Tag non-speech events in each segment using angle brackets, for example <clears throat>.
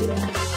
Yeah.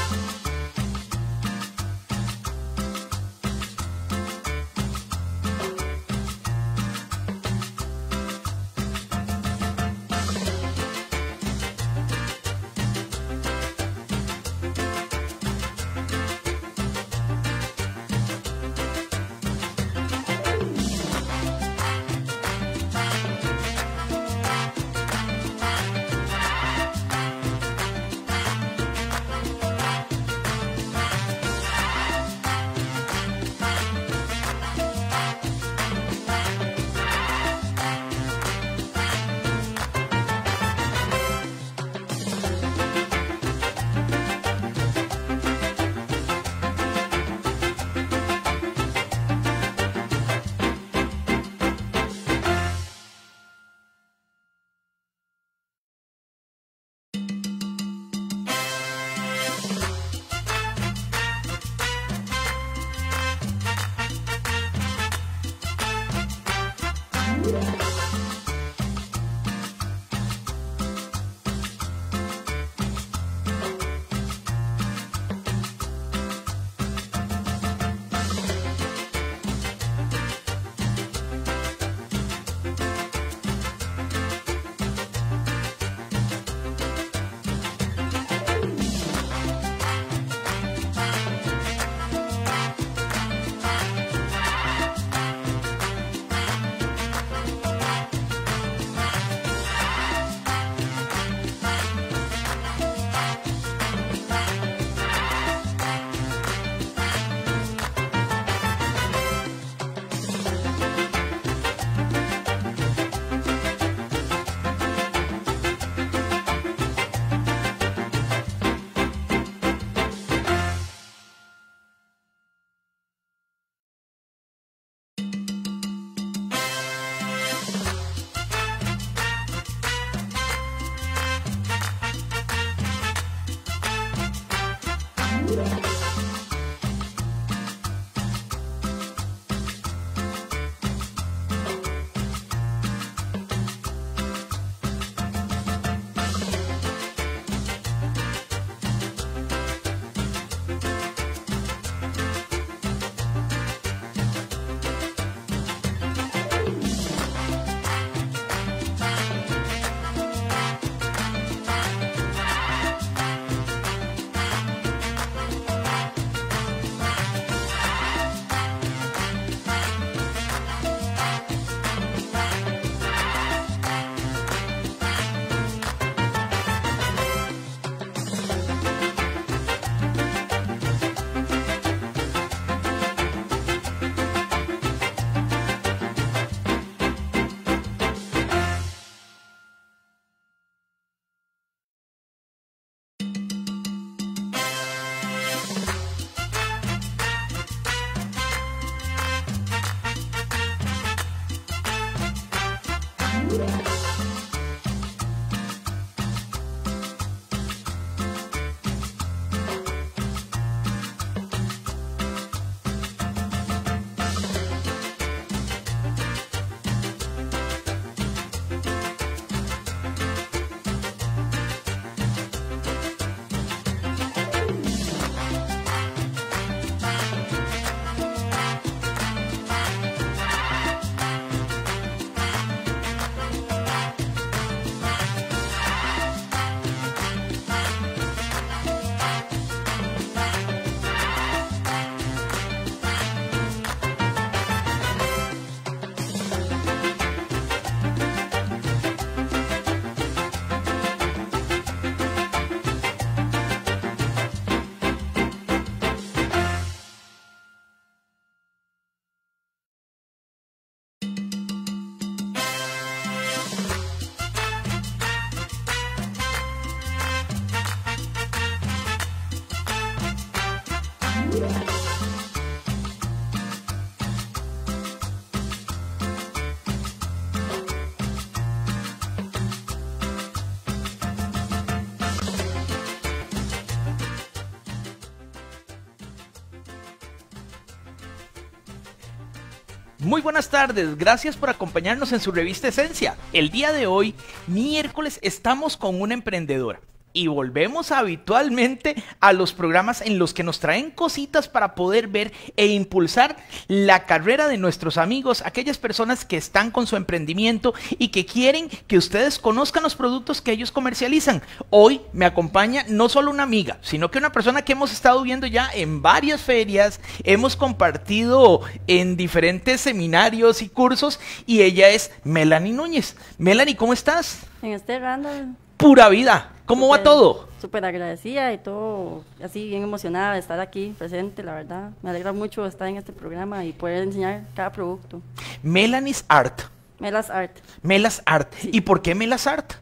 Muy buenas tardes, gracias por acompañarnos en su revista Esencia. El día de hoy, miércoles, estamos con una emprendedora. Y volvemos habitualmente a los programas en los que nos traen cositas para poder ver e impulsar la carrera de nuestros amigos, aquellas personas que están con su emprendimiento y que quieren que ustedes conozcan los productos que ellos comercializan. Hoy me acompaña no solo una amiga, sino que una persona que hemos estado viendo ya en varias ferias, hemos compartido en diferentes seminarios y cursos y ella es Melanie Núñez. Melanie, ¿cómo estás? En este random pura vida. ¿Cómo va todo? Súper agradecida y todo, así bien emocionada de estar aquí presente, la verdad. Me alegra mucho estar en este programa y poder enseñar cada producto. Melanie's Art. Melas Art. Melas Art. ¿Y por qué Melas Art?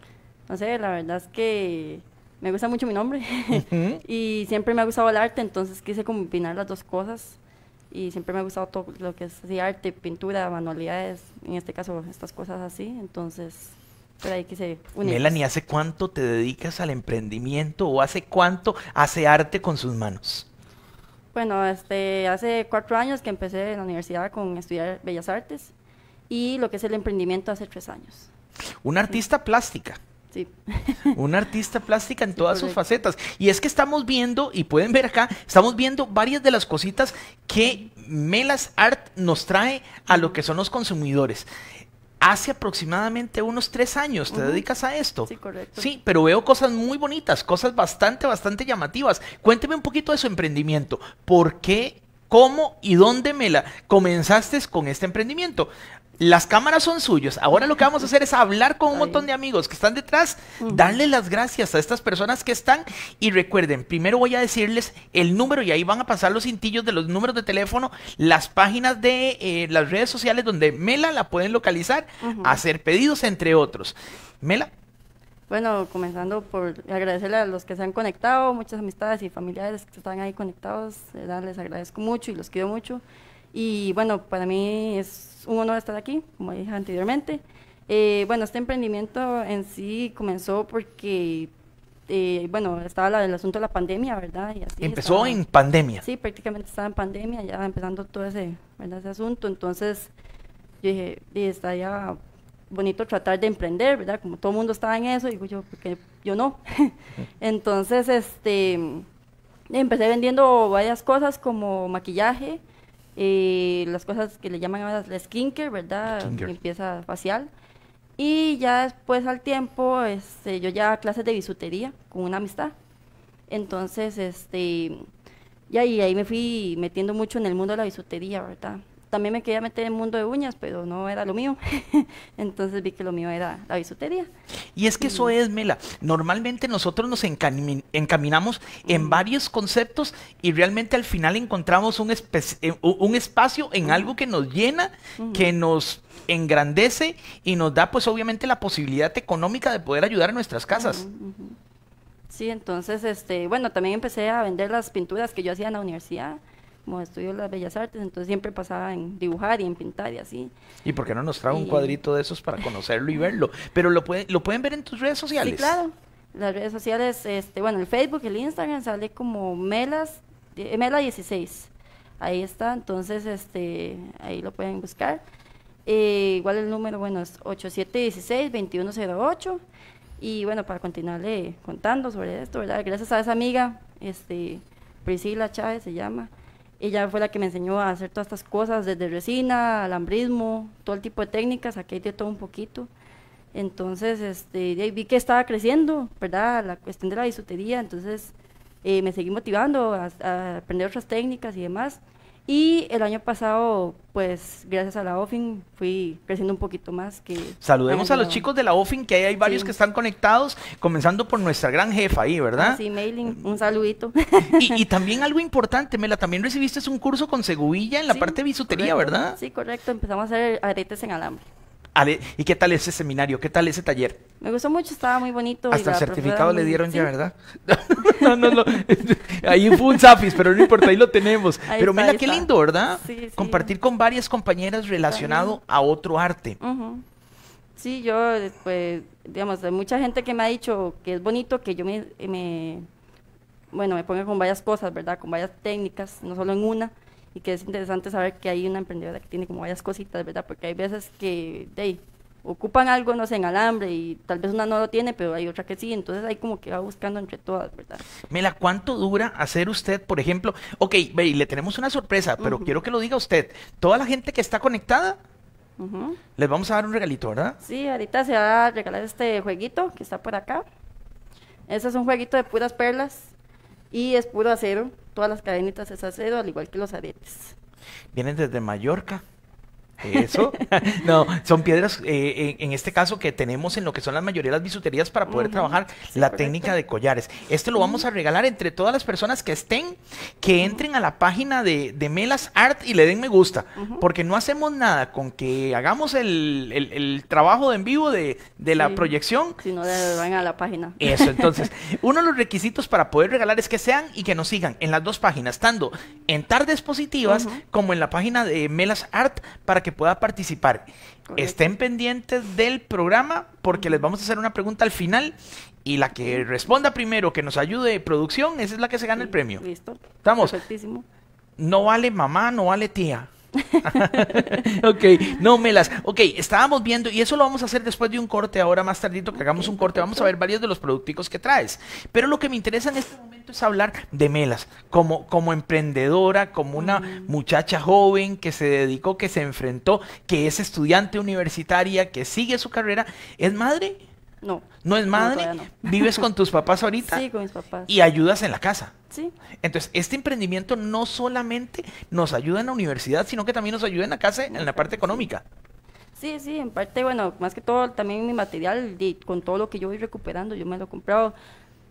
No sé, la verdad es que me gusta mucho mi nombre <laughs> y siempre me ha gustado el arte, entonces quise combinar las dos cosas y siempre me ha gustado todo lo que es así, arte, pintura, manualidades, en este caso estas cosas así, entonces pero ahí. Melanie, ¿hace cuánto te dedicas al emprendimiento o hace cuánto hace arte con sus manos? Bueno, este, hace cuatro años que empecé en la universidad con estudiar Bellas Artes y lo que es el emprendimiento hace tres años. Una artista plástica. Sí. <laughs> Una artista plástica en todas sus facetas. Y es que estamos viendo, y pueden ver acá, estamos viendo varias de las cositas que Melas Art nos trae a lo que son los consumidores hace aproximadamente unos tres años te dedicas a esto. Sí, correcto. Sí, pero veo cosas muy bonitas, cosas bastante, bastante llamativas. Cuénteme un poquito de su emprendimiento. ¿Por qué, cómo y dónde me la comenzaste con este emprendimiento? Las cámaras son suyos. Ahora lo que vamos a hacer es hablar con un montón de amigos que están detrás, darle las gracias a estas personas que están y recuerden, primero voy a decirles el número y ahí van a pasar los cintillos de los números de teléfono, las páginas de eh, las redes sociales donde Mela la pueden localizar, hacer pedidos entre otros. Mela. Bueno, comenzando por agradecerle a los que se han conectado, muchas amistades y familiares que están ahí conectados, les agradezco mucho y los quiero mucho. Y bueno, para mí es un honor estar aquí, como dije anteriormente. Eh, bueno, este emprendimiento en sí comenzó porque, eh, bueno, estaba el asunto de la pandemia, ¿verdad? Y así Empezó en pandemia. Sí, prácticamente estaba en pandemia, ya empezando todo ese, ese asunto. Entonces, yo dije, estaría bonito tratar de emprender, ¿verdad? Como todo el mundo estaba en eso, digo yo, porque yo no. <laughs> Entonces, este, empecé vendiendo varias cosas como maquillaje, eh, las cosas que le llaman ahora la skincare, ¿verdad? Limpieza facial. Y ya después al tiempo, este, yo ya clases de bisutería con una amistad. Entonces, este, y ahí, ahí me fui metiendo mucho en el mundo de la bisutería, ¿verdad? También me quería meter en el mundo de uñas, pero no era lo mío. <laughs> Entonces vi que lo mío era la bisutería. Y es que eso es, Mela. Normalmente nosotros nos encaminamos en varios conceptos y realmente al final encontramos un, eh, un espacio en algo que nos llena, que nos engrandece y nos da pues obviamente la posibilidad económica de poder ayudar a nuestras casas. Sí, entonces, este, bueno, también empecé a vender las pinturas que yo hacía en la universidad como estudio las bellas artes, entonces siempre pasaba en dibujar y en pintar y así. ¿Y por qué no nos trae un cuadrito de esos para conocerlo y verlo? Pero lo, puede, lo pueden ver en tus redes sociales. Sí, claro. Las redes sociales, este, bueno, el Facebook, el Instagram sale como Melas, eh, Mela16. Ahí está, entonces este, ahí lo pueden buscar. Eh, igual el número, bueno, es 8716-2108. Y bueno, para continuarle contando sobre esto, ¿verdad? Gracias a esa amiga, este, Priscila Chávez se llama, ella fue la que me enseñó a hacer todas estas cosas, desde resina, alambrismo, todo el tipo de técnicas, aquí hay de todo un poquito. Entonces, este, vi que estaba creciendo, ¿verdad? La cuestión de la bisutería, entonces eh, me seguí motivando a, aprender otras técnicas y demás. Y el año pasado, pues gracias a la OFIN, fui creciendo un poquito más. que Saludemos a los chicos de la OFIN, que hay varios que están conectados, comenzando por nuestra gran jefa ahí, ¿verdad? Ah, sí, mailing, un saludito. Y, también algo importante, Mela, también recibiste un curso con Seguvilla en la parte de bisutería, ¿verdad? Sí, correcto, empezamos a hacer aretes en alambre. ¿Y qué tal ese seminario? ¿Qué tal ese taller? Me gustó mucho, estaba muy bonito. Hasta el certificado le dieron ya, ¿verdad? <laughs> no, no, no. Ahí fue un zafis, pero no importa, ahí lo tenemos. pero mira qué lindo, ¿verdad? Sí, Compartir con varias compañeras relacionado a otro arte. Sí, yo, pues, digamos, hay mucha gente que me ha dicho que es bonito que yo me, me bueno, me ponga con varias cosas, ¿verdad? Con varias técnicas, no solo en una y que es interesante saber que hay una emprendedora que tiene como varias cositas, ¿verdad? Porque hay veces que, hey, ocupan algo, no sé, en alambre y tal vez una no lo tiene, pero hay otra que sí, entonces ahí como que va buscando entre todas, ¿verdad? Mela, ¿cuánto dura hacer usted, por ejemplo? Ok, le tenemos una sorpresa, pero quiero que lo diga usted. Toda la gente que está conectada, Ujú. les vamos a dar un regalito, ¿verdad? Sí, ahorita se va a regalar este jueguito que está por acá. Ese es un jueguito de puras perlas y es puro acero. Todas las cadenitas es acero, al igual que los aretes. Vienen desde Mallorca. Eso. <laughs> no, son piedras, eh, en, en este caso, que tenemos en lo que son la mayoría de las bisuterías para poder trabajar sí, la correcto. técnica de collares. Este lo vamos a regalar entre todas las personas que estén, que entren a la página de, de Melas Art y le den me gusta. Porque no hacemos nada con que hagamos el, el- el trabajo de en vivo de, de la Sí. proyección. Si no, le van a la página. Eso, <laughs> entonces, uno de los requisitos para poder regalar es que sean y que nos sigan en las dos páginas, tanto en Tardes Positivas como en la página de Melas Art para que pueda participar. Correcto. Estén pendientes del programa porque les vamos a hacer una pregunta al final y la que responda primero, que nos ayude producción, esa es la que se gana el premio. Listo. Estamos. Perfectísimo. No vale mamá, no vale tía. <laughs> ok, no melas. Ok, estábamos viendo, y eso lo vamos a hacer después de un corte, ahora más tardito que hagamos un corte, vamos a ver varios de los producticos que traes. Pero lo que me interesa en este momento es hablar de melas, como, como emprendedora, como una muchacha joven que se dedicó, que se enfrentó, que es estudiante universitaria, que sigue su carrera. ¿Es madre? No. ¿No es madre? ¿Vives con tus papás <laughs> ahorita? Sí, con mis papás. Y ayudas en la casa. Sí. Entonces, este emprendimiento no solamente nos ayuda en la universidad, sino que también nos ayuda en la casa, en la parte económica. Sí, sí, en parte, bueno, más que todo también mi material, y con todo lo que yo voy recuperando, yo me lo he comprado.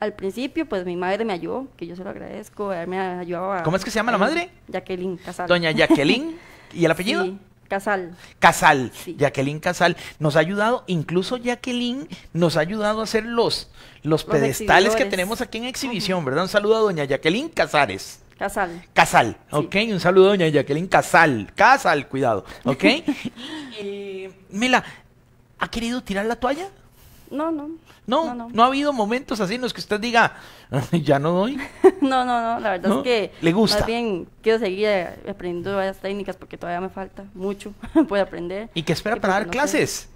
Al principio, pues mi madre me ayudó, que yo se lo agradezco, haberme ayudado a... ¿Cómo es que se llama la madre? Jacqueline Casal. Doña Jacqueline, <laughs> ¿y el apellido? Sí, Casal. Casal, Sí. Jacqueline Casal, nos ha ayudado, incluso Jacqueline nos ha ayudado a hacer los, los, Los pedestales que tenemos aquí en exhibición, ¿verdad? Un saludo a doña Jacqueline Casares. Casal. Casal, Sí. ¿ok? Un saludo a doña Jacqueline Casal. Casal, cuidado, ¿ok? <laughs> y, eh, Mela, ¿ha querido tirar la toalla? No, no. No, no, ha habido momentos así en los que usted diga, "Ay, ya no doy. <laughs> no, no, no, la verdad ¿No? es que ¿Le gusta? más bien quiero seguir eh, aprendiendo varias técnicas porque todavía me falta mucho <laughs> por aprender. ¿Y qué espera Y para porque dar no sé. clases?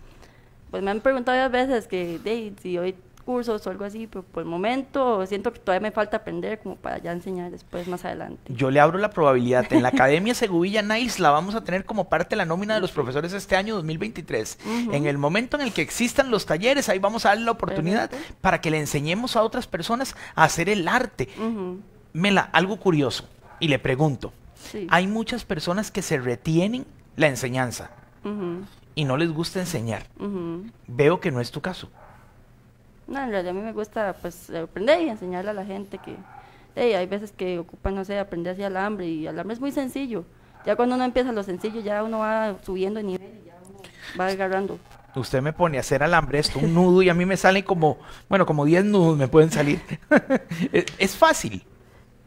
Pues me han preguntado varias veces que de, si doy cursos o algo así, pero por el momento siento que todavía me falta aprender como para ya enseñar después más adelante. Yo le abro la probabilidad. En la <laughs> Academia Seguvilla Niles la vamos a tener como parte de la nómina de los profesores este año 2023. Ujú. En el momento en el que existan los talleres, ahí vamos a darle la oportunidad Perfecto. para que le enseñemos a otras personas a hacer el arte. Ujú, Mela, algo curioso. Y le pregunto, sí. hay muchas personas que se retienen la enseñanza Ujú, y no les gusta enseñar. Veo que no es tu caso. No, en realidad a mí me gusta pues aprender y enseñarle a la gente que hey, hay veces que ocupan, no sé, aprender así alambre y alambre es muy sencillo. Ya cuando uno empieza lo sencillo, ya uno va subiendo de nivel y ya uno va agarrando. Usted me pone a hacer alambre esto, un nudo, y a mí me salen como, bueno, como 10 nudos me pueden salir. <laughs> es, es fácil.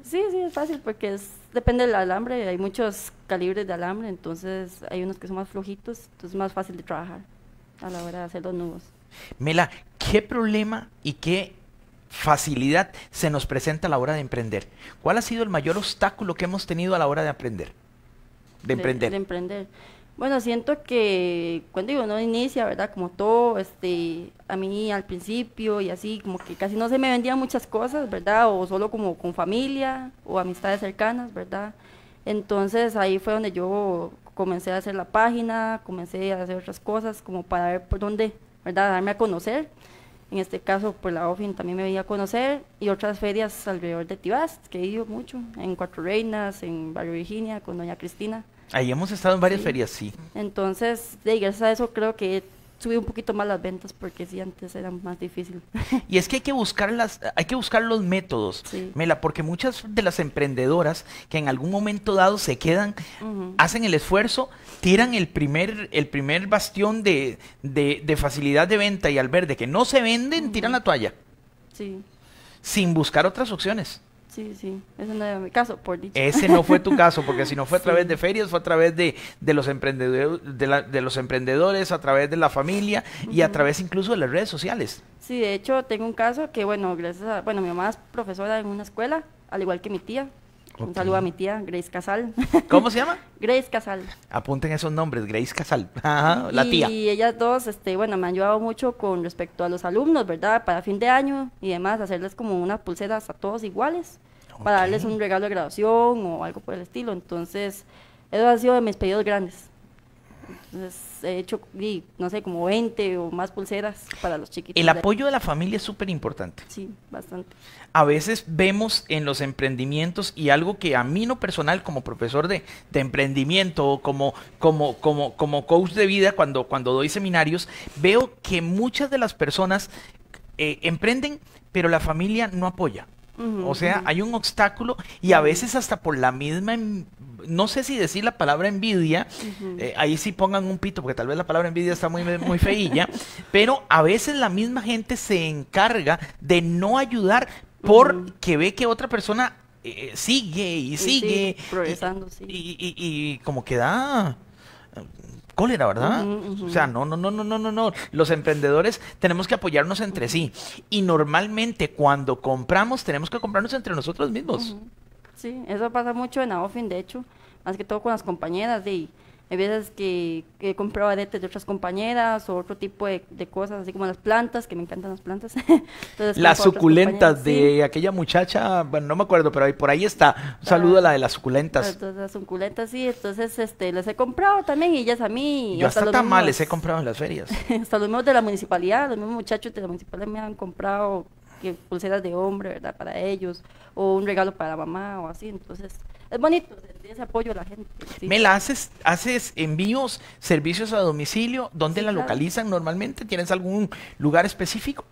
Sí, sí, es fácil porque es, depende del alambre, hay muchos calibres de alambre, entonces hay unos que son más flojitos, entonces es más fácil de trabajar a la hora de hacer los nudos. Mela, ¿qué problema y qué facilidad se nos presenta a la hora de emprender? ¿Cuál ha sido el mayor obstáculo que hemos tenido a la hora de aprender? De emprender. De, emprender. Bueno, siento que cuando digo, uno inicia, ¿verdad? Como todo, este, a mí al principio y así, como que casi no se me vendían muchas cosas, ¿verdad? O solo como con familia o amistades cercanas, ¿verdad? Entonces ahí fue donde yo comencé a hacer la página, comencé a hacer otras cosas como para ver por dónde, ¿verdad? Darme a conocer. En este caso, por la OFIN también me veía a conocer y otras ferias alrededor de Tibás, que he ido mucho, en Cuatro Reinas, en Barrio Virginia, con doña Cristina. Ahí hemos estado en varias Sí. ferias, sí. Entonces, de, gracias a eso creo que subido un poquito más las ventas porque sí, antes era más difícil. Y es que hay que buscar las, hay que buscar los métodos, Sí. Mela, porque muchas de las emprendedoras que en algún momento dado se quedan, hacen el esfuerzo, tiran el primer, el primer bastión de, de, de facilidad de venta y al ver de que no se venden, tiran la toalla, Sí, sin buscar otras opciones. Sí, sí. Ese no era mi caso, por dicho. Ese no fue tu caso, porque si no fue a <laughs> Sí. través de ferias, fue a través de, de los emprendedores, de, la- de los emprendedores, a través de la familia y a través incluso de las redes sociales. Sí, de hecho tengo un caso que, bueno, gracias a, bueno, mi mamá es profesora en una escuela, al igual que mi tía. Un saludo a mi tía, Grace Casal. <laughs> ¿Cómo se llama? Grace Casal. Apunten esos nombres, Grace Casal, <laughs> Ajá, la tía. Y ellas dos, este, bueno, me han ayudado mucho con respecto a los alumnos, ¿verdad? Para fin de año y demás, hacerles como unas pulseras a todos iguales, para darles un regalo de graduación o algo por el estilo. Entonces, eso ha sido de mis pedidos grandes. Entonces, he hecho, no sé, como 20 o más pulseras para los chiquitos. El apoyo de la familia es súper importante. Sí, bastante. A veces vemos en los emprendimientos y algo que a mí no personal como profesor de, de emprendimiento o como, como, como, como coach de vida cuando, cuando doy seminarios, veo que muchas de las personas eh, emprenden, pero la familia no apoya. O sea, hay un obstáculo y a veces hasta por la misma, no sé si decir la palabra envidia, eh, ahí sí pongan un pito, porque tal vez la palabra envidia está muy, <laughs> muy feilla, pero a veces la misma gente se encarga de no ayudar porque ve que otra persona eh, sigue y Y sigue. sí, progresando, y, sí. y- como que da eh, cólera, ¿verdad? O sea, no, no, no, no, no, no, no. Los emprendedores tenemos que apoyarnos entre sí. Y normalmente cuando compramos tenemos que comprarnos entre nosotros mismos. Sí, eso pasa mucho en Aofin, de hecho, más que todo con las compañeras. Y hay veces que, que he comprado aretes de otras compañeras o otro tipo de, de cosas, así como las plantas, que me encantan las plantas. <laughs> Entonces, Las compro suculentas de aquella muchacha, bueno, no me acuerdo, pero ahí, por ahí está. Un saludo a la de las suculentas. Entonces, las suculentas, sí. Entonces, este, les he comprado también y ellas a mí. Yo hasta los tamales he mismos- comprado en las ferias. <laughs> hasta los mismos de la municipalidad, los mismos muchachos de la municipalidad me han comprado que pulseras de hombre, ¿verdad? Para ellos, o un regalo para la mamá o así. Entonces, es bonito ese apoyo a la gente. sí. Mela, ¿haces, ¿haces envíos, servicios a domicilio? ¿Dónde Sí, la claro. localizan normalmente? ¿Tienes algún lugar específico?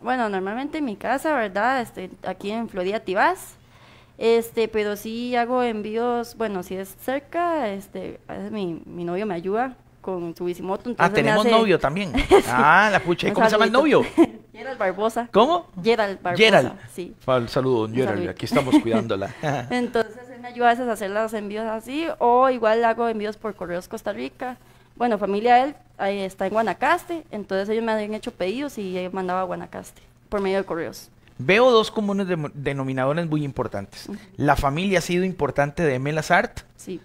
Bueno, normalmente en mi casa, ¿verdad? Este, aquí en Florida Tibás. Este, pero sí hago envíos, bueno, si es cerca, este, a veces mi, mi novio me ayuda con su bicimoto. Ah, tenemos hace- novio también. <laughs> Ah, la pucha. ¿y un ¿Cómo se llama el novio? <laughs> Gerald Barbosa. ¿Cómo? Gerald Barbosa, Gerald. sí. Al saludo, don Un Gerald. saludito. Aquí estamos cuidándola. <laughs> Entonces me ayuda a veces a hacer los envíos así, o igual hago envíos por Correos Costa Rica. Bueno, familia de él ahí está en Guanacaste, entonces ellos me habían hecho pedidos y yo mandaba a Guanacaste por medio de correos. Veo dos comunes de- denominadores muy importantes. La familia ha sido importante de Melas Art. Sí,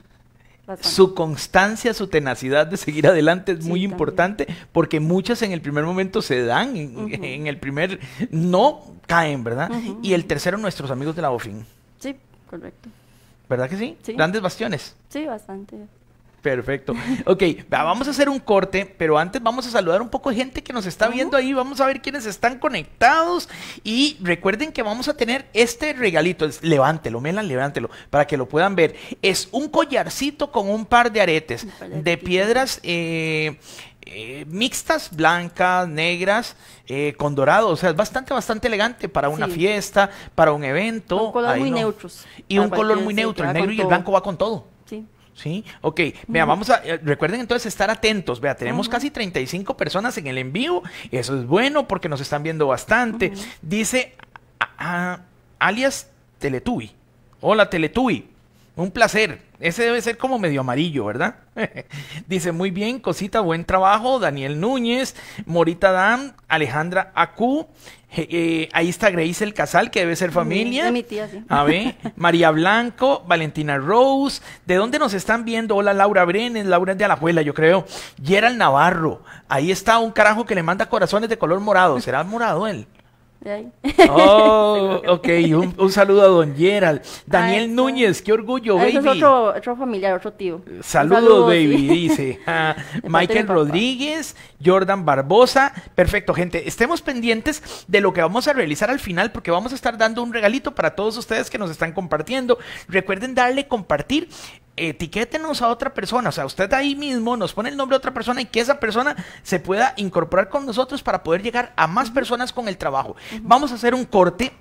bastante. Su constancia, su tenacidad de seguir adelante es Sí, muy también. importante porque muchas en el primer momento se dan, en, el primer no caen, ¿verdad? Y el tercero, nuestros amigos de la OFIN. Sí, correcto. ¿Verdad que sí? Sí. Grandes bastiones. Sí, bastante. Perfecto. <laughs> Ok, va, vamos a hacer un corte, pero antes vamos a saludar un poco de gente que nos está viendo ahí. Vamos a ver quiénes están conectados. Y recuerden que vamos a tener este regalito. Es- levántelo, Melan, levántelo, para que lo puedan ver. Es un collarcito con un par de aretes de piedras eh, eh, mixtas, blancas, negras, eh, con dorado. O sea, es bastante, bastante elegante para una Sí. fiesta, para un evento. Colores Ahí muy no. neutros. Y un color muy neutro. El negro y el blanco va con todo. Sí. Sí, ok. Vea, vamos a, eh, recuerden entonces estar atentos. Vea, tenemos casi 35 personas en el envío. Eso es bueno porque nos están viendo bastante. Dice a- a- alias Teletubi. Hola Teletubi. Un placer. Ese debe ser como medio amarillo, ¿verdad? <laughs> Dice muy bien, cosita, buen trabajo. Daniel Núñez, Morita Dan, Alejandra Acu. eh, eh, ahí está Grace el Casal, que debe ser familia. De mi tía, sí. A ver, <laughs> María Blanco, Valentina Rose, ¿de dónde nos están viendo? Hola Laura Brenes, Laura es de Alajuela, yo creo. Gerald Navarro, ahí está un carajo que le manda corazones de color morado, ¿será morado él? De ahí. Oh, ok, un, un saludo a don Gerald. Daniel está. Núñez, qué orgullo, Ah, baby. es otro, otro familiar, otro tío. Saludos, saludo, baby, sí. dice. <laughs> Ah, Michael. Rodríguez, Jordan Barbosa. Perfecto, gente. Estemos pendientes de lo que vamos a realizar al final porque vamos a estar dando un regalito para todos ustedes que nos están compartiendo. Recuerden darle compartir. Etiquétenos a otra persona, o sea, usted ahí mismo nos pone el nombre de otra persona y que esa persona se pueda incorporar con nosotros para poder llegar a más personas con el trabajo. Vamos a hacer un corte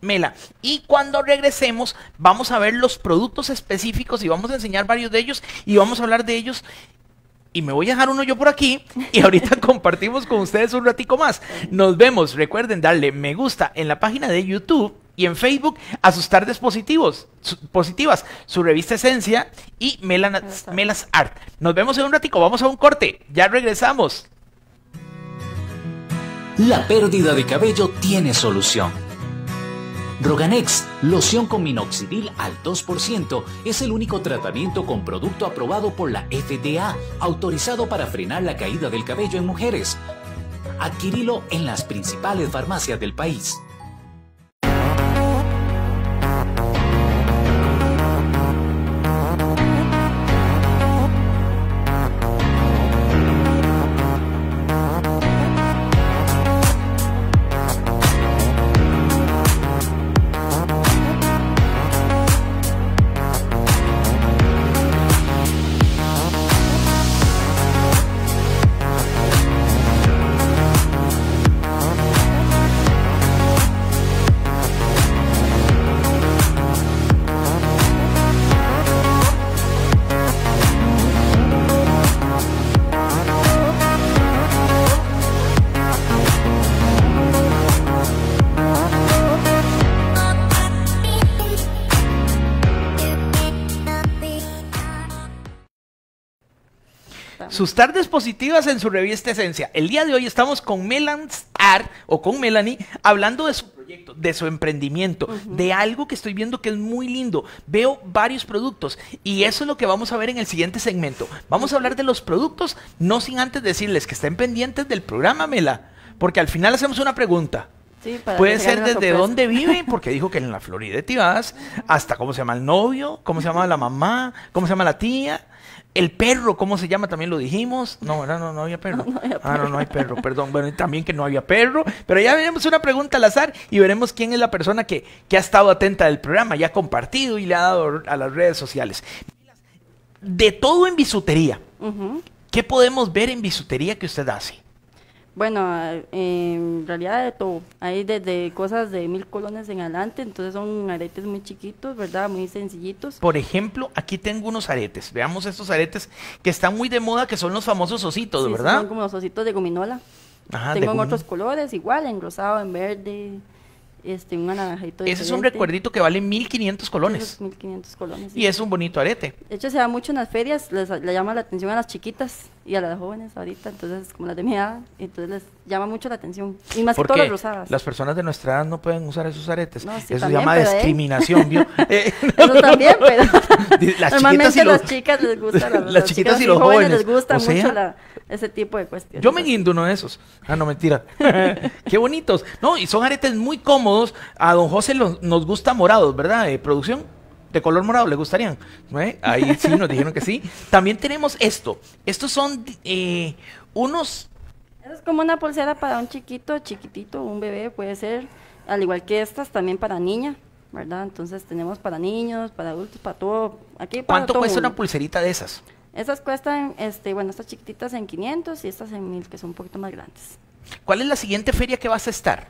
Mela. Y cuando regresemos, vamos a ver los productos específicos y vamos a enseñar varios de ellos y vamos a hablar de ellos. Y me voy a dejar uno yo por aquí y ahorita <laughs> compartimos con ustedes un ratico más. Nos vemos. Recuerden darle me gusta en la página de YouTube y en Facebook a sus tardes positivos, su- positivas, su revista Esencia y Melana- Melas Art. Melas Art. Nos vemos en un ratico. Vamos a un corte. Ya regresamos. La pérdida de cabello tiene solución. Roganex, loción con minoxidil al 2%, es el único tratamiento con producto aprobado por la FDA, autorizado para frenar la caída del cabello en mujeres. Adquirilo en las principales farmacias del país. Sus tardes positivas en su revista Esencia. El día de hoy estamos con Melans Art o con Melanie hablando de su proyecto, de su emprendimiento, de algo que estoy viendo que es muy lindo. Veo varios productos y eso es lo que vamos a ver en el siguiente segmento. Vamos a hablar de los productos, no sin antes decirles que estén pendientes del programa, Mela, porque al final hacemos una pregunta. Sí, Puede ser desde dónde vive, <laughs> porque dijo que en la Florida de Tibás, hasta cómo se llama el novio, cómo se llama la mamá, cómo se llama la tía, el perro, cómo se llama, también lo dijimos. No, ¿verdad? No, no había perro. <laughs> Ah, no, no hay perro, perdón. Bueno, y también que no había perro. Pero ya veremos una pregunta al azar y veremos quién es la persona que, que ha estado atenta del programa, ya ha compartido y le ha dado a las redes sociales. De todo en bisutería. ¿Qué podemos ver en bisutería que usted hace? Bueno, en realidad de todo. Hay desde cosas de mil colones en adelante, entonces son aretes muy chiquitos, ¿verdad? Muy sencillitos. Por ejemplo, aquí tengo unos aretes. Veamos estos aretes que están muy de moda, que son los famosos ositos, Sí, ¿verdad? Son como los ositos de gominola. Ajá, de Tengo en otros colores, igual, en rosado, en verde, este, un anaranjito Ese es un recuerdito que vale 1500 colones. Esos 1500 colones. sí. Y es un bonito arete. De hecho, se da mucho en las ferias, les, le llama la atención a las chiquitas y a las jóvenes ahorita, entonces, como las de mi edad, entonces les llama mucho la atención. Y más que Porque las rosadas. las personas de nuestra edad no pueden usar esos aretes. No, sí, Eso se llama ¿eh? discriminación, ¿vio? <laughs> Eh, Eso <laughs> también, pero Las normalmente los- las chicas les gusta, <laughs> las, las chiquitas y los jóvenes jóvenes. les gusta O sea, mucho la- ese tipo de cuestiones. Yo me guindo uno de esos. Ah, no, mentira. <laughs> Qué bonitos. No, y son aretes muy cómodos. A don José los- nos gusta morados, ¿verdad? Eh, producción. De color morado, ¿le gustarían? ¿Eh? Ahí sí nos dijeron que sí. También tenemos esto. Estos son eh, unos es como una pulsera para un chiquito, chiquitito, un bebé puede ser, al igual que estas, también para niña, ¿verdad? Entonces tenemos para niños, para adultos, para todo. Aquí para ¿Cuánto todo cuesta una pulserita de esas? Estas cuestan, este, bueno, estas chiquititas en 500 y estas en 1000, que son un poquito más grandes. ¿Cuál es la siguiente feria que vas a estar?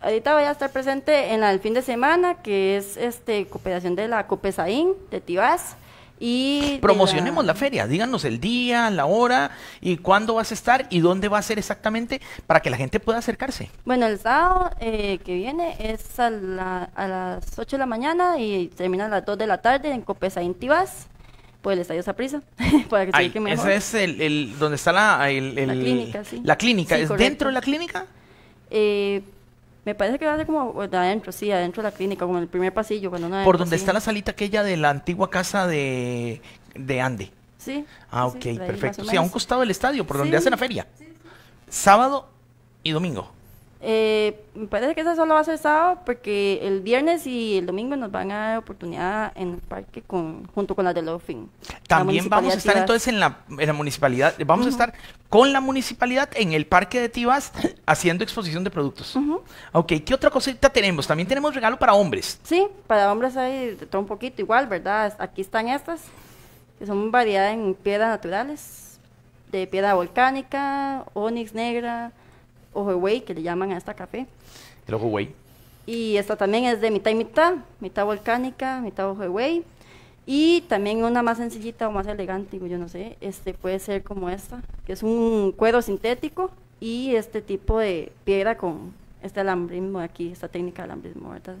Ahorita voy a estar presente en la del fin de semana, que es este cooperación de la Copesaín de Tibás. Y Promocionemos la feria, díganos el día, la hora y cuándo vas a estar y dónde va a ser exactamente para que la gente pueda acercarse. Bueno, el sábado eh, que viene es a, la- a las 8 de la mañana y termina a las 2 de la tarde en Copesaín Tibás, por el Estadio Saprissa, <laughs> para que se ubique mejor. ese es el, el- donde está la, el- La clínica, sí. La clínica, Sí, ¿es correcto. dentro de la clínica? Eh, me parece que va a ser como de adentro, sí, adentro de la clínica, como en el primer pasillo, cuando uno Por donde está la salita aquella de la antigua casa de, de Ande. Sí. Ah, ok, perfecto. Sí, a un costado del estadio, por donde Sí. hacen la feria. Sábado y domingo. Eh, me parece que esa solo va a ser sábado porque el viernes y el domingo nos van a dar oportunidad en el parque con, junto con las de Lofin. También vamos a estar entonces en la, en la municipalidad, vamos a estar con la municipalidad en el parque de Tibas haciendo exposición de productos. Ok, ¿qué otra cosita tenemos? También tenemos regalo para hombres. Sí, para hombres hay de todo un poquito igual, ¿verdad? Aquí están estas, que son variedad en piedras naturales, de piedra volcánica, onix negra, ojo que le llaman a esta café. El ojo güey. Y esta también es de mitad y mitad, mitad volcánica, mitad ojo de güey. Y también una más sencillita o más elegante, yo no sé, este puede ser como esta, que es un cuero sintético y este tipo de piedra con este alambrismo de aquí, esta técnica de alambrismo, ¿verdad?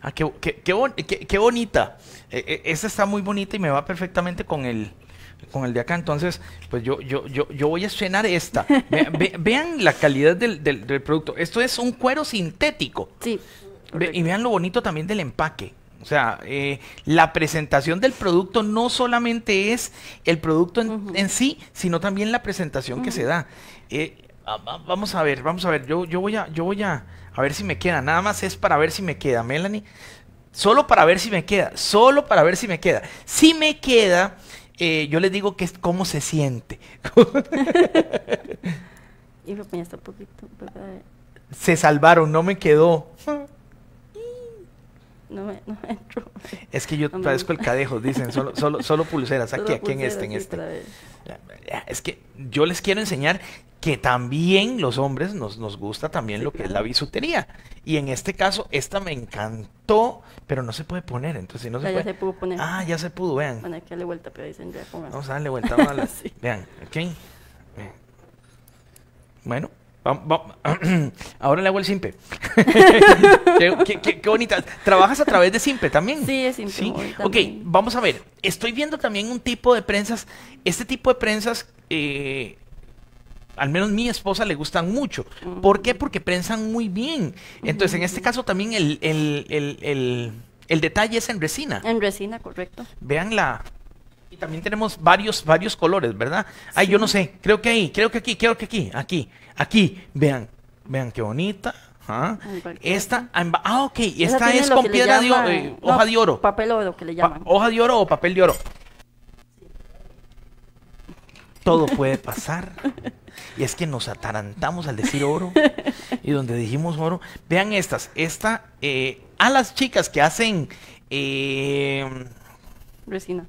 Ah, qué, qué- qué- qué bonita. Eh, eh, esta está muy bonita y me va perfectamente con el, con el de acá. Entonces, pues yo, yo, yo, yo voy a estrenar esta. Ve- ve- <laughs> vean la calidad del, del- del producto. Esto es un cuero sintético. Sí, Ve- y vean lo bonito también del empaque. O sea, eh, la presentación del producto no solamente es el producto en, sí, sino también la presentación que se da. Eh, ah, va- vamos a ver, vamos a ver. Yo, yo voy a, yo voy a, a ver si me queda. Nada más es para ver si me queda, Melanie. Solo para ver si me queda. Solo para ver si me queda. Si me queda, eh, yo les digo que es cómo se siente. <laughs> Hasta un poquito. se salvaron, no me quedó. No me, no me entro. Es que yo No padezco el cadejo, dicen, solo, solo, solo pulseras, aquí, Solo aquí en este, en este. Es que yo les quiero enseñar que también los hombres nos, nos gusta también Sí, lo que es la bisutería. Y en este caso, esta me encantó, pero no se puede poner, entonces si no se Ya, ya puede. se pudo poner. Ah, ya se pudo, vean. Bueno, hay que darle vuelta, pero dicen ya pongan. Vamos a darle vuelta, vamos a darle- <laughs> Sí. Vean, ok. Vean. Bueno, <clears throat> ahora le hago el simpe. <laughs> qué, qué- qué- qué bonita. ¿Trabajas a través de simpe también? Sí, es simple. Sí, ok, vamos a ver. Estoy viendo también un tipo de prensas. Este tipo de prensas, eh, al menos mi esposa le gustan mucho. ¿Por qué? Porque prensan muy bien. Entonces, en este caso también el, el- el- el- el detalle es en resina. En resina, correcto. Vean la... Y también tenemos varios, varios colores, ¿verdad? Ay, yo no sé. Creo que ahí, creo que aquí, creo que aquí, aquí, aquí. Vean, vean qué bonita. Igual que Esta, ah, ok. Esta es con piedra de eh, no, hoja de oro. Papel oro que le Pa- llaman. hoja de oro o papel de oro. Todo puede pasar. <laughs> Y es que nos atarantamos al decir oro. Y donde dijimos oro. Vean estas. Esta, eh, a las chicas que hacen. eh, Resina.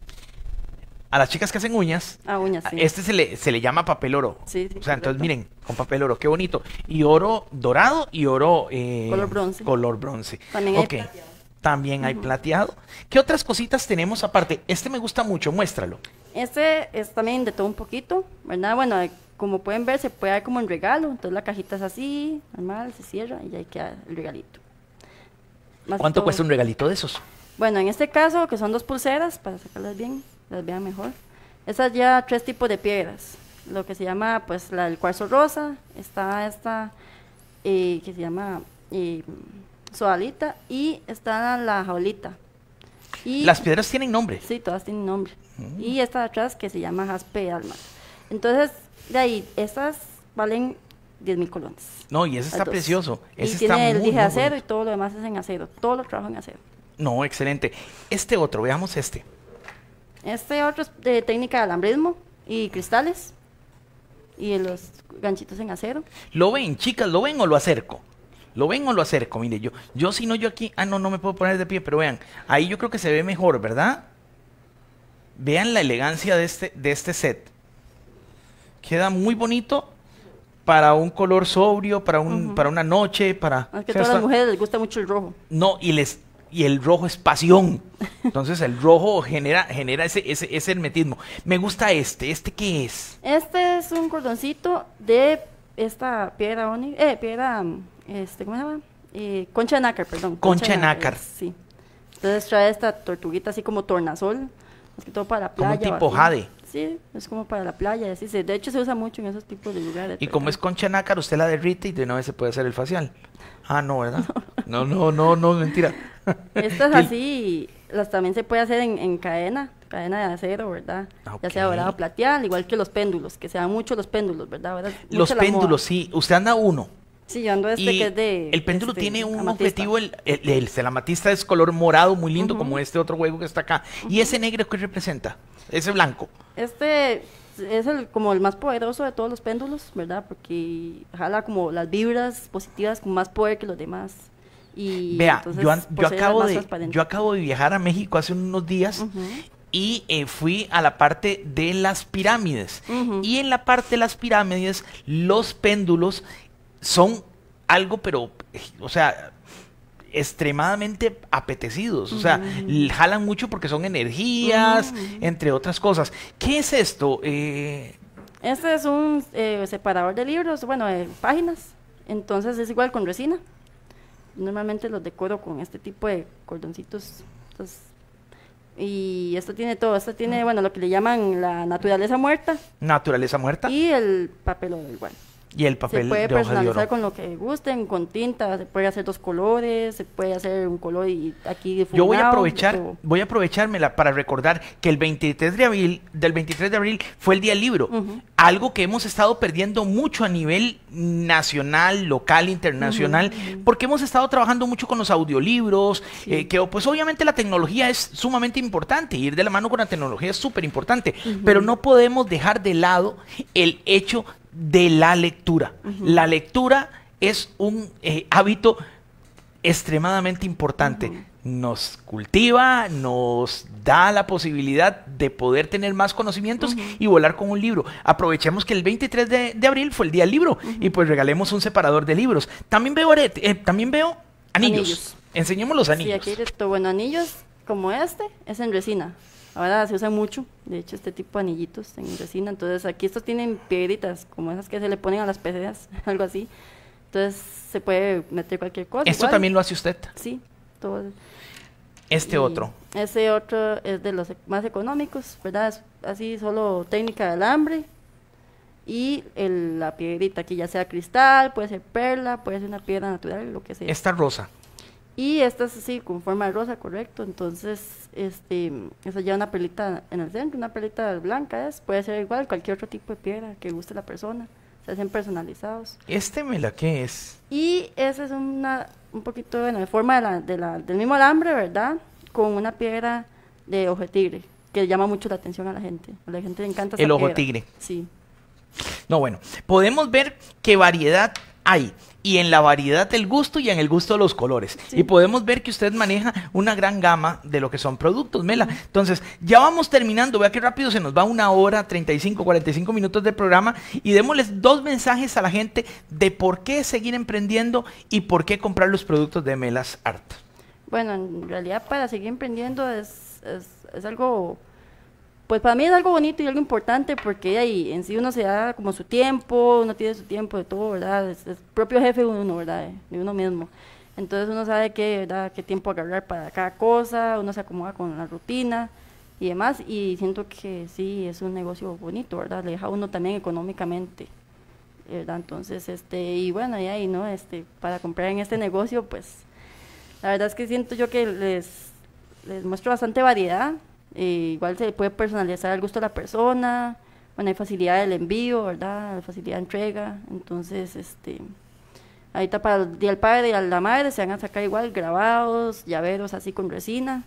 a las chicas que hacen uñas. Ah, uñas, sí. Este se le, se le llama papel oro. Sí, sí, O sea, entonces miren, con papel oro, qué bonito. Y oro dorado y oro... eh, Color bronce. Color bronce. También hay plateado. También hay plateado. ¿Qué otras cositas tenemos aparte? Este me gusta mucho, muéstralo. Este es también de todo un poquito, ¿verdad? Bueno, eh, como pueden ver, se puede dar como en regalo. Entonces la cajita es así, normal, se cierra y ahí queda el regalito. Más ¿Cuánto todo- cuesta un regalito de esos? Bueno, en este caso, que son dos pulseras, para sacarlas bien, las vean mejor. Esas ya tres tipos de piedras. Lo que se llama, pues, la del cuarzo rosa, está esta, eh, que se llama eh, sodalita, y está la jaulita. Y, Las piedras tienen nombre. Sí, todas tienen nombre. Mm. Y esta de atrás que se llama jaspe de alma. Entonces, de ahí, estas valen 10 mil colones. No, y ese está dos. precioso. Y Ese tiene está el muy, dije muy acero y todo lo demás es en acero. Todo lo trabajo en acero. No, excelente. Este otro, veamos este. Este otro es de técnica de alambrismo y cristales. Y los ganchitos en acero. ¿Lo ven, chicas? ¿Lo ven o lo acerco? ¿Lo ven o lo acerco? Mire, yo, yo si no, yo aquí, ah, no, no me puedo poner de pie, pero vean, ahí yo creo que se ve mejor, ¿verdad? Vean la elegancia de este, de este set. Queda muy bonito para un color sobrio, para, un, para una noche, para... Es que o sea, a todas está- las mujeres les gusta mucho el rojo. No, y les y el rojo es pasión. Entonces el rojo genera, genera ese, ese, ese hermetismo. Me gusta este. ¿Este qué es? Este es un cordoncito de esta piedra oni, eh, piedra, este, ¿cómo se llama? Eh, concha de nácar, perdón. Concha de nácar. Sí. Entonces trae esta tortuguita así como tornasol, más que todo para la Como playa. o tipo jade. Sí, es como para la playa, y así se, de hecho se usa mucho en esos tipos de lugares. Y como es concha nácar, usted la derrite y de una vez se puede hacer el facial. Ah, no, ¿verdad? <laughs> No, no, no, no, mentira. Estas Y el- así, las también se puede hacer en, en cadena, cadena de acero, ¿verdad? Ya sea dorado o plateado, al igual que los péndulos, que se dan mucho los péndulos, ¿verdad? Es Los péndulos, sí. Usted anda uno. Sí, yo ando este y que es de... el péndulo este, tiene un amatista. objetivo, el, el, el- el amatista es color morado, muy lindo, como este otro juego que está acá. ¿Y ese negro qué representa? Ese blanco. Este es el, como el más poderoso de todos los péndulos, ¿verdad? Porque jala como las vibras positivas con más poder que los demás. Y Vea, entonces, yo, an- por yo ser acabo de, yo acabo de viajar a México hace unos días y eh, fui a la parte de las pirámides. Y en la parte de las pirámides, los péndulos son algo, pero, o sea, extremadamente apetecidos. O sea, jalan mucho porque son energías, entre otras cosas. ¿Qué es esto? Eh, Este es un eh, separador de libros, bueno, de páginas. Entonces es igual con resina. Normalmente los decoro con este tipo de cordoncitos. Entonces, y esto tiene todo. Esto tiene, bueno, lo que le llaman la naturaleza muerta naturaleza muerta. y el papel oro igual. Y el papel se puede de hoja de personalizar oro. con lo que gusten, con tinta, se puede hacer dos colores, se puede hacer un color y aquí Yo voy a difuminado, aprovechar, voy a aprovechármela para recordar que el 23 de abril, del 23 de abril fue el día del libro. Algo que hemos estado perdiendo mucho a nivel nacional, local, internacional, porque hemos estado trabajando mucho con los audiolibros, Sí. eh, que pues obviamente la tecnología es sumamente importante, ir de la mano con la tecnología es súper importante, pero no podemos dejar de lado el hecho de la lectura. La lectura es un eh, hábito extremadamente importante. Nos cultiva, nos da la posibilidad de poder tener más conocimientos y volar con un libro. Aprovechemos que el 23 de, de abril fue el día del libro y pues regalemos un separador de libros. También veo, arete- eh, también veo anillos. Anillos. Enseñemos los Sí, anillos. aquí de todo. Bueno, anillos como este es en resina. Ahora se usan mucho, de hecho, este tipo de anillitos en resina. Entonces, aquí estos tienen piedritas, como esas que se le ponen a las peceras, <laughs> algo así. Entonces, se puede meter cualquier cosa. Esto igual. también lo hace usted. Sí, todo. Este Y otro. Ese otro es de los e- más económicos, ¿verdad? Es así, solo técnica de alambre. Y el- la piedrita aquí, ya sea cristal, puede ser perla, puede ser una piedra natural, lo que sea. Esta rosa. Y esta es así, con forma de rosa, correcto. Entonces, este, esa ya una perlita en el centro, una perlita blanca es. Puede ser igual, cualquier otro tipo de piedra que guste la persona. Se hacen personalizados. Este me la que es. Y ese es una, un poquito, bueno, de forma de la, de la- del mismo alambre, ¿verdad? Con una piedra de ojo de tigre, que llama mucho la atención a la gente. A la gente le encanta esa El ojo piedra. tigre. Sí. No, bueno, podemos ver qué variedad hay. Y en la variedad del gusto y en el gusto de los colores. Sí. Y podemos ver que usted maneja una gran gama de lo que son productos, Mela. Entonces, ya vamos terminando. Vea qué rápido se nos va una hora, 35, 45 minutos de programa. Y démosles dos mensajes a la gente de por qué seguir emprendiendo y por qué comprar los productos de Melas Art. Bueno, en realidad para seguir emprendiendo es, es, es algo, pues para mí es algo bonito y algo importante porque ahí en sí uno se da como su tiempo, uno tiene su tiempo de todo, ¿verdad? Es, propio jefe de uno, ¿verdad? De uno mismo. Entonces uno sabe qué, ¿verdad? qué tiempo agarrar para cada cosa, uno se acomoda con la rutina y demás y siento que sí, es un negocio bonito, ¿verdad? Le deja a uno también económicamente. ¿verdad? Entonces, este, y bueno, ahí, ¿no? Este, para comprar en este negocio, pues, la verdad es que siento yo que les, les muestro bastante variedad. Eh, igual se puede personalizar al gusto de la persona. Bueno, hay facilidad del envío, ¿verdad? Facilidad de entrega. Entonces, este, ahorita para el Día del Padre y a la Madre se van a sacar igual grabados, llaveros así con resina,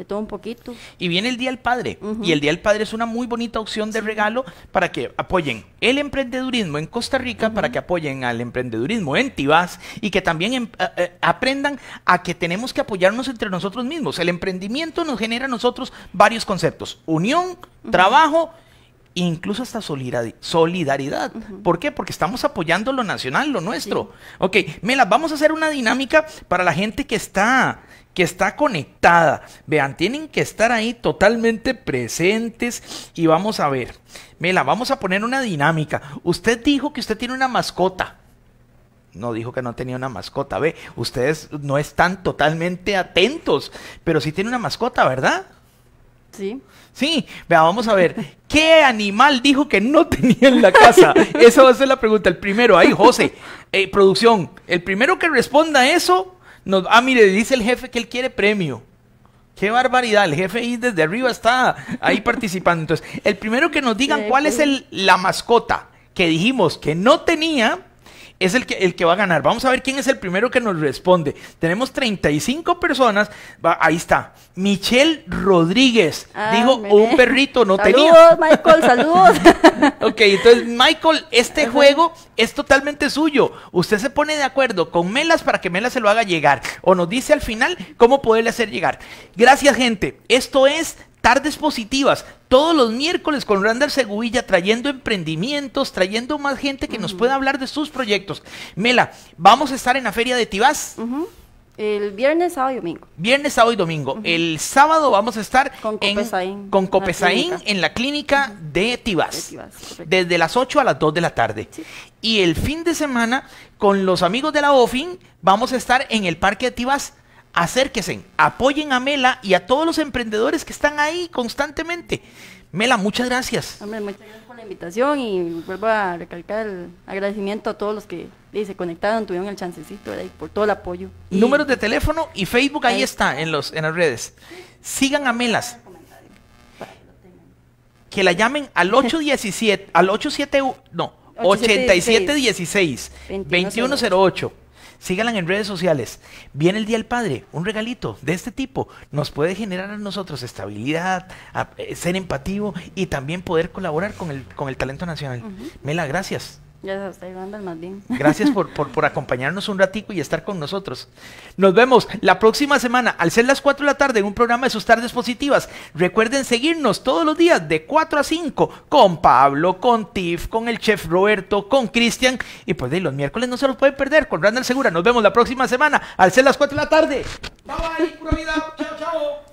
de todo un poquito. Y viene el Día del Padre. Y el Día del Padre es una muy bonita opción de regalo para que apoyen el emprendedurismo en Costa Rica, para que apoyen al emprendedurismo en Tibás y que también em- a- eh, aprendan a que tenemos que apoyarnos entre nosotros mismos. El emprendimiento nos genera a nosotros varios conceptos. Unión, trabajo. Incluso hasta solidari- solidaridad. ¿Por qué? Porque estamos apoyando lo nacional, lo nuestro. Ok, Mela, vamos a hacer una dinámica para la gente que está, que está conectada. Vean, tienen que estar ahí totalmente presentes y vamos a ver. Mela, vamos a poner una dinámica. Usted dijo que usted tiene una mascota. No dijo que no tenía una mascota. Ve, ustedes no están totalmente atentos, pero sí tiene una mascota, ¿verdad? Sí. Sí, vea, vamos a ver. ¿Qué animal dijo que no tenía en la casa? Esa va a ser la pregunta. El primero, ahí, José, eh, producción. El primero que responda eso, nos, ah, mire, dice el jefe que él quiere premio. Qué barbaridad, el jefe ahí desde arriba está ahí <laughs> participando. Entonces, el primero que nos digan cuál es el, la mascota que dijimos que no tenía, es el que, el que va a ganar. Vamos a ver quién es el primero que nos responde. Tenemos 35 personas. Va, ahí está. Michelle Rodríguez. Ah, dijo un perrito, no tenía. saludos, Michael, saludos. <laughs> Ok, entonces Michael, este Ajá. juego es totalmente suyo. Usted se pone de acuerdo con Melas para que Melas se lo haga llegar. O nos dice al final cómo poderle hacer llegar. Gracias, gente. Esto es Tardes Positivas. Todos los miércoles con Randall Seguilla trayendo emprendimientos, trayendo más gente que nos pueda hablar de sus proyectos. Mela, vamos a estar en la Feria de Tibás. El viernes, sábado y domingo. Viernes, sábado y domingo. El sábado vamos a estar Con Copesaín, con en la Copesaín clínica. en la clínica de Tibás. De Tibás, correcto. Desde las 8 a las 2 de la tarde. Sí. Y el fin de semana, con los amigos de la OFIN, vamos a estar en el Parque de Tibás. Acérquense, apoyen a Mela y a todos los emprendedores que están ahí constantemente. Mela, muchas gracias. Hombre, muchas gracias por la invitación y vuelvo a recalcar el agradecimiento a todos los que se conectaron, tuvieron el chancecito por todo el apoyo. Números de teléfono y Facebook ahí Ahí está en los en las redes. Sigan a Melas. Que la llamen al <laughs> 817 al 87 no, 8716 2108. Síganla en redes sociales. Viene el Día del Padre, un regalito de este tipo nos puede generar a nosotros estabilidad, a- eh, ser empativo y también poder colaborar con el, con el talento nacional. Mela, gracias. Ya a usted, Randall, más bien. Gracias por, por, por acompañarnos un ratico y estar con nosotros. Nos vemos la próxima semana al ser las 4 de la tarde en un programa de sus tardes positivas. Recuerden seguirnos todos los días de 4 a 5 con Pablo, con Tiff, con el chef Roberto, con Cristian. Y pues de los miércoles no se los pueden perder con Randall Segura. Nos vemos la próxima semana al ser las 4 de la tarde. Bye bye, pura vida. Chao, chao.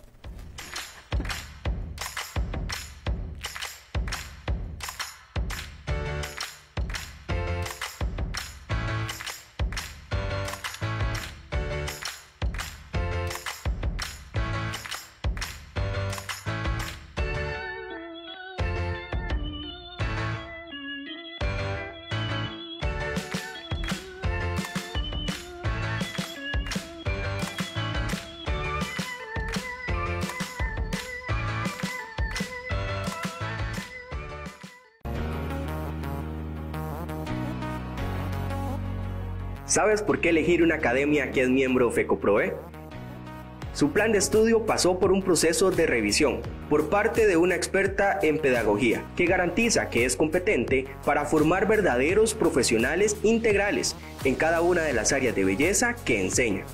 ¿Sabes por qué elegir una academia que es miembro FECOPROE? Su plan de estudio pasó por un proceso de revisión por parte de una experta en pedagogía que garantiza que es competente para formar verdaderos profesionales integrales en cada una de las áreas de belleza que enseña.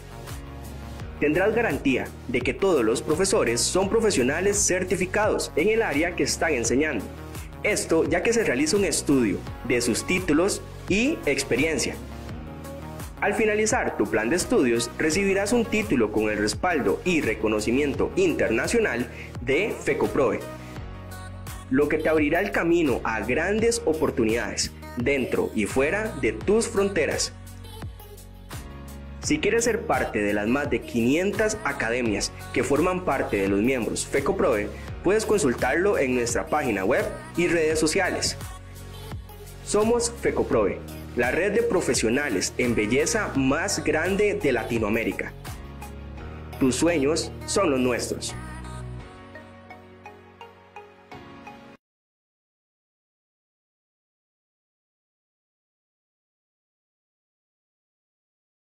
Tendrás garantía de que todos los profesores son profesionales certificados en el área que están enseñando. Esto ya que se realiza un estudio de sus títulos y experiencia al finalizar tu plan de estudios, recibirás un título con el respaldo y reconocimiento internacional de FECOPROE, lo que te abrirá el camino a grandes oportunidades dentro y fuera de tus fronteras. Si quieres ser parte de las más de 500 academias que forman parte de los miembros FECOPROE, puedes consultarlo en nuestra página web y redes sociales. Somos FECOPROE, la red de profesionales en belleza más grande de Latinoamérica. Tus sueños son los nuestros.